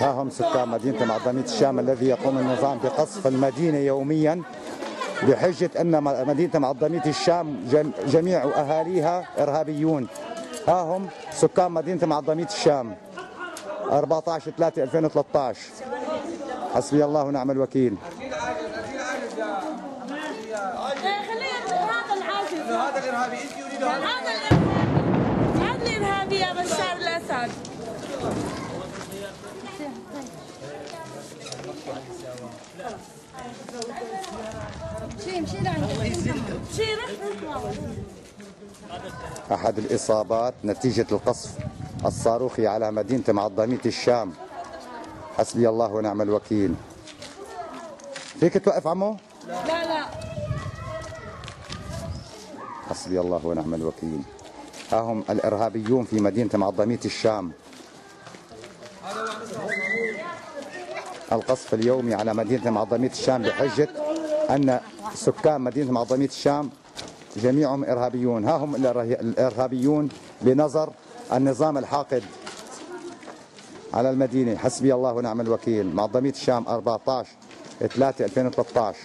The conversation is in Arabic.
ها هم سكان مدينة معظمية الشام الذي يقوم النظام بقصف المدينة يوميا بحجة أن مدينة معظمية الشام جميع أهاليها إرهابيون ها هم سكان مدينة معظمية الشام 14 3 2013 حسبي الله ونعم الوكيل هذا الارهابي انت يريد هذا الارهابي هذا الارهابي يا بشار الاسد أحد الإصابات نتيجة القصف الصاروخي على مدينة معظمية الشام. حسبي الله ونعم الوكيل. فيك توقف عمو؟ لا لا. حسبي الله ونعم الوكيل. ها هم الإرهابيون في مدينة معظمية الشام. القصف اليومي على مدينة معظمية الشام بحجة أن سكان مدينة معظمية الشام جميعهم إرهابيون. ها هم الإرهابيون بنظر النظام الحاقد على المدينة. حسبي الله ونعم الوكيل. معظمية الشام 14 3 2013